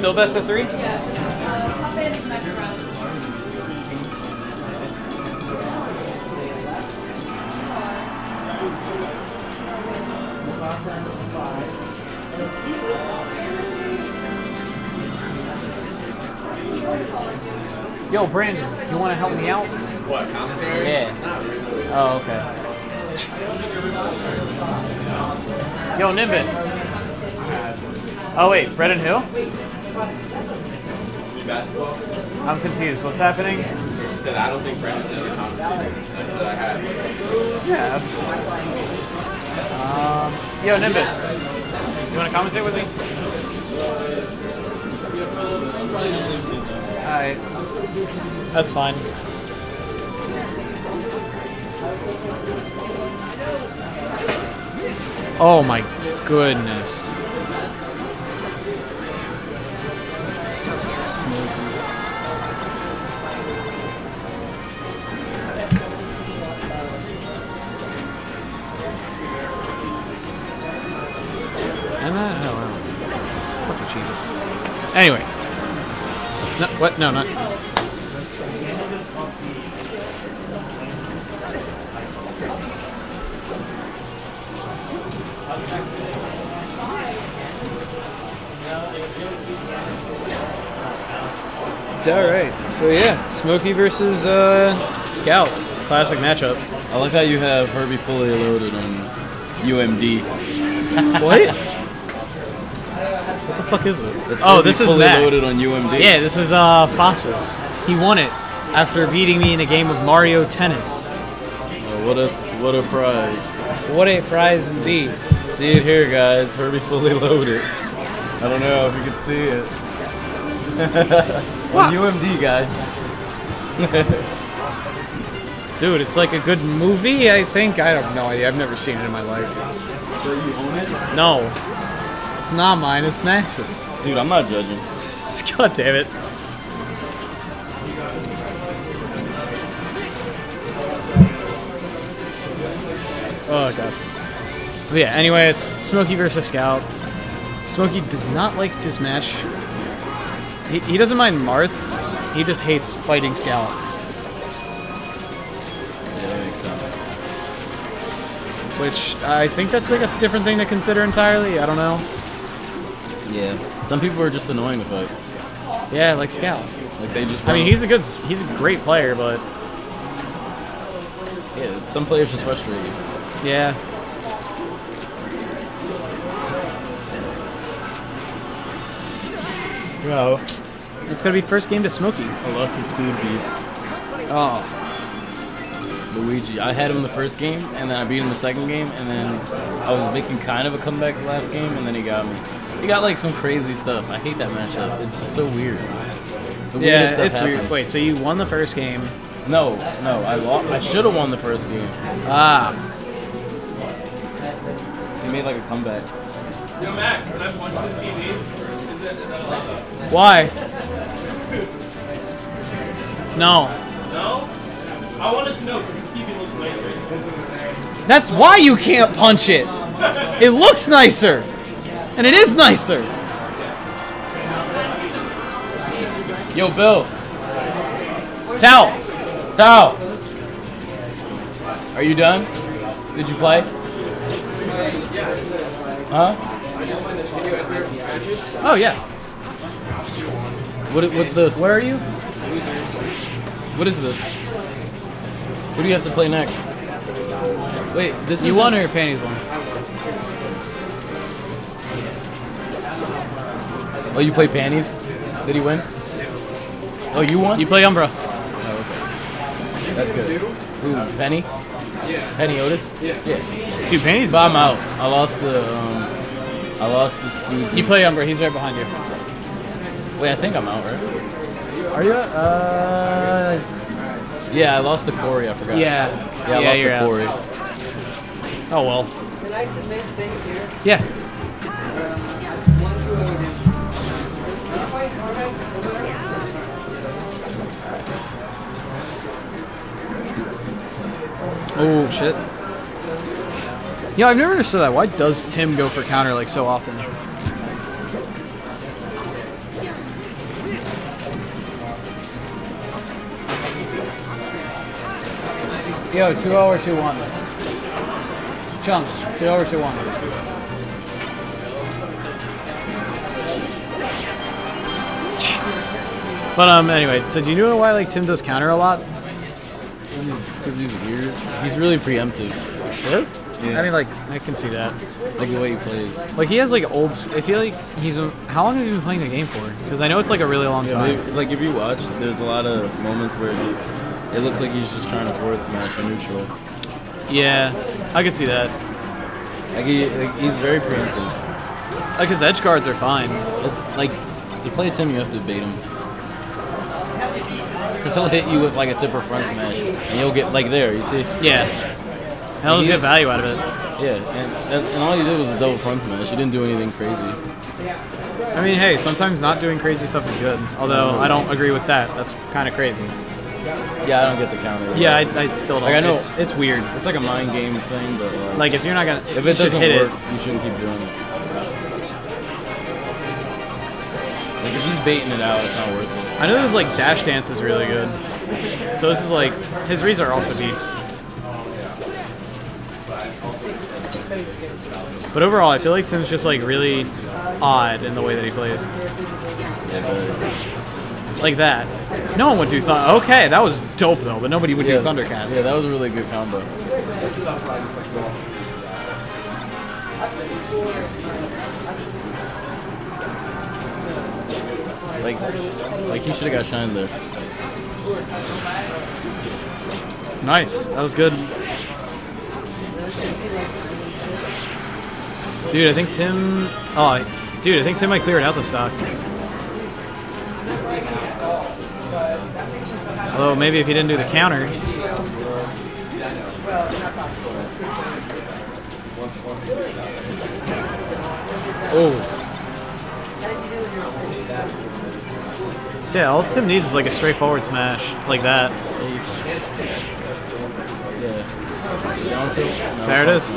Still best of three? Yeah. Uh, top eight is next round. Yo, Brandon, you want to help me out? What, commentary? Yeah. Really. Oh, okay. Yo, Nimbus. Oh wait, and who? Basketball? I'm confused. What's happening? She said, I don't think Brandon's in the commentator. And I said, I have. Yeah. Um, yo, Nimbus. You want to commentate with me? Alright. That's fine. Oh my goodness. Anyway. No, what? No, not. All right. So yeah, Smokey versus uh, Scout. Classic matchup. I like how you have Herbie fully loaded on UMD. What? what the fuck is it? That's oh, this is Max. loaded on UMD. Yeah, this is uh Foss's. He won it after beating me in a game of Mario Tennis. Oh, what a what a prize! What a prize indeed. See it here, guys. Herbie fully loaded. I don't know if you can see it. on UMD, guys. Dude, it's like a good movie, I think. I have no idea. I've never seen it in my life. So you own it, No. It's not mine, it's Max's. dude. I'm not judging. God damn it. Oh god. But yeah, anyway, it's Smokey versus Scout. Smokey does not like this match. He, he doesn't mind Marth. He just hates fighting Scout. Yeah, makes sense. Which I think that's like a different thing to consider entirely. I don't know. Yeah. Some people are just annoying to fight. Yeah, like Scout. Like they just. I mean, he's a good, he's a great player, but Yeah. Some players just frustrate you. yeah. Bro. It's gonna be first game to Smokey. I lost the speed beast. Oh, Luigi. I had him in the first game, and then I beat him the second game, and then I was making kind of a comeback the last game, and then he got me. He got like some crazy stuff. I hate that matchup. It's so weird. The yeah, stuff it's weird. Wait, so you won the first game? No, no, I lost. I should have won the first game. Ah, He made like a comeback. Yo, Max, when I punch this TV, is that, is that allowed? why? No, No? I wanted to know because this TV looks nicer. that's why you can't punch it. It looks nicer, and it is nicer. Yo, Bill. Towel. Tao. Are you done? Did you play? Huh? Oh yeah. What? What's this? Where are you? What is this? What do you have to play next? Wait, this is. You won or your panties won? Oh, you play panties? Did he win? Oh, you won? You play Umbra. Oh, okay. That's good. Who? Penny? Yeah. Penny Otis? Yeah. Yeah. Dude, panties. But I'm out. I lost the um. I lost the speed. You play Umbra. He's right behind you. Wait, I think I'm out, right? Are you? Uh. Yeah, I lost the Corey. I forgot. Yeah. Yeah, I yeah, lost you're the out. Corey. Oh well. Can I submit things here? Yeah. Oh, shit. Yeah, I've never understood that. Why does Tim go for counter, like, so often? Yo, 2-0 or 2-1? Chumps, 2-0 or 2-1? But um, anyway, so do you know why like Tim does counter a lot? Because he's weird. He's really preemptive. Is? Yeah. I mean, like I can see that. Like the way he plays. Like he has like old. I feel like he's. How long has he been playing the game for? Because I know it's like a really long Yeah, time. maybe- like if you watch, there's a lot of moments where it looks like he's just trying to forward smash a neutral. Yeah, I could see that. Like, he, like he's very preemptive. Like his edge guards are fine. It's like to play Tim, you have to bait him. Cause he'll hit you with like a tipper front smash, and you'll get like there. You see? Yeah. Hell, just get value out of it. Yeah, and, and and all you did was a double front smash. You didn't do anything crazy. I mean, hey, sometimes not doing crazy stuff is good. Although I don't agree with that. That's kind of crazy. Yeah, I don't get the counter. Yeah, I, I still don't. Like, I know- It's, it's weird. it's like a mind game thing, but like, Like if you're not gonna, if it doesn't hit work, it. you shouldn't keep doing it. Like if he's baiting it out, it's not worth it. I know this like dash dance is really good. So this is like his reads are also beasts. But overall, I feel like Tim's just like really odd in the way that he plays. Like that. No one would do Thunder. Okay, that was dope though, but nobody would yeah, do Thundercats. Yeah, that was a really good combo. Like, like he should have got shined there. Nice. That was good. Dude, I think Tim. Oh, dude, I think Tim might clear it out the stock. Although maybe if he didn't do the counter. Oh. So yeah, all Tim needs is like a straightforward smash like that. Yeah. Down tilt. No, There it is.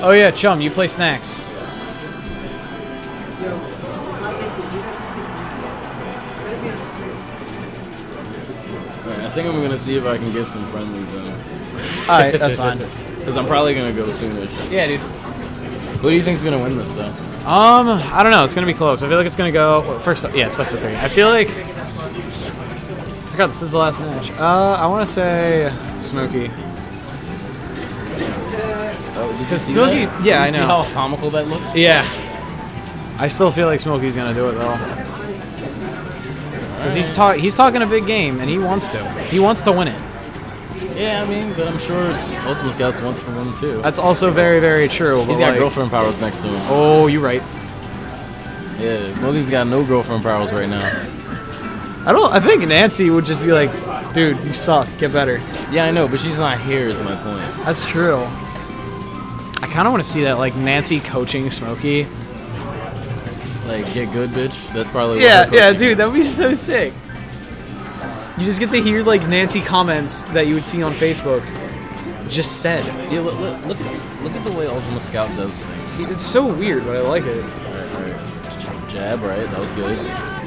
Oh yeah, chum, you play snacks. Alright, I think I'm gonna see if I can get some friendlies in. All right, that's fine. Because I'm probably gonna go soonish. Yeah, dude. Who do you think is gonna win this though? Um, I don't know. It's gonna be close. I feel like it's gonna go well, first. Yeah, it's best of three. I feel like. I forgot this is the last match. Uh, I want to say Smokey. Oh, did you 'Cause see Smokey- that? yeah, I see know. how comical that looked? Yeah. I still feel like Smokey's gonna do it though. Cause he's ta- he's talking a big game and he wants to. He wants to win it. Yeah, I mean, but I'm sure Ultimascouts wants to win too. That's also very very true. He's got like- girlfriend powers next to him. Oh, you're right. Yeah, Smokey's got no girlfriend powers right now. I don't. I think Nancy would just be like, "Dude, you suck. Get better." Yeah, I know, but she's not here. Is my point. That's true. I kind of want to see that, like Nancy coaching Smokey. Like, get good, bitch. That's probably. what Yeah, yeah, dude, that'd be so sick. You just get to hear like Nancy comments that you would see on Facebook, just said. Yeah, look, look, look at this. Look at the way Ultimascout does things. It's so weird, but I like it. Alright, alright. Jab, right? That was good.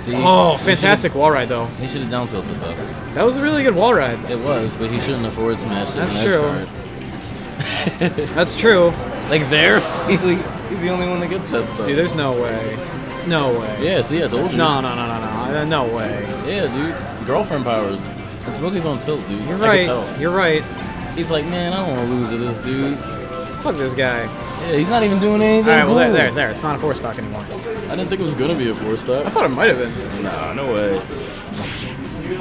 See? Oh, fantastic wall ride though. He should have down tilted though. That was a really good wall ride. It was, but he shouldn't have forward smashed it. That's true. That's true, Like there, see, like, he's the only one that gets that stuff. dude. There's no way, no way. yeah, see, I told you. No, no, no, no, no, no way. Yeah, dude. Girlfriend powers. And Smokey's on tilt, dude. You're right. You're right. He's like, man, I don't want to lose to this dude. Fuck this guy. Yeah, he's not even doing anything. All right, well there, cool. there, there. It's not a four stock anymore. I didn't think it was gonna be a four stock. I thought it might have been. Nah, no way.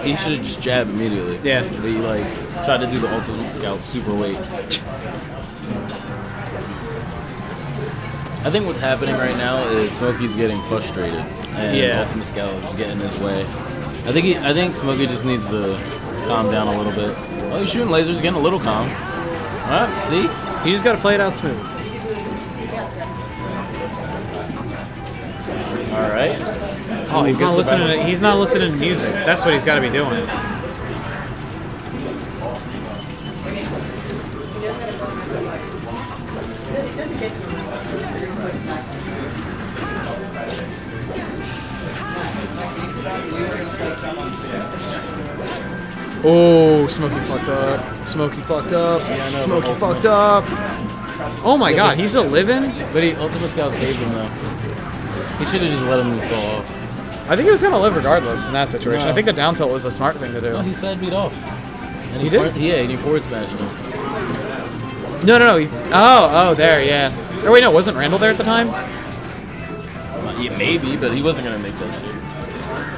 He should have just jabbed immediately. Yeah. But he like tried to do the ultimate scout super late. I think what's happening right now is Smokey's getting frustrated, and Yeah. Ultimascout is getting in his way. I think he, I think Smokey just needs to calm down a little bit. Oh, he's shooting lasers, getting a little calm. All right, see? You just got to play it out smooth. All right. Oh, he's not listening. To, he's not listening to music. That's what he's got to be doing. Oh, Smokey fucked up. Smokey fucked up. Yeah, know, Smokey fucked up. Oh my god, he's a living? But he Ultimascout saved him though. He should have just let him fall off. I think he was gonna live regardless in that situation. No. I think the down tilt was a smart thing to do. No, he side beat off. And He did? for- yeah, and he forward smashed him. No, no, no. he- Oh, oh, there, yeah. Or wait, no, wasn't Randall there at the time? Uh, Yeah, maybe, but he wasn't gonna make that shit.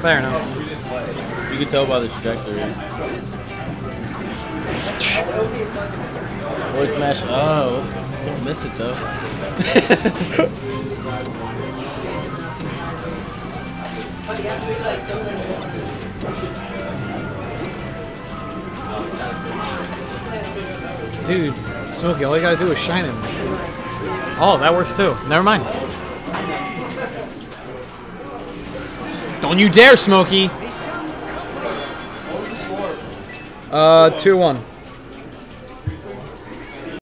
Fair enough. You can tell by the trajectory. Forward smash. Oh, don't miss it though. Dude, Smokey, all you gotta do is shine him. Oh, that works too. Never mind. Don't you dare, Smokey! Uh, 2 1.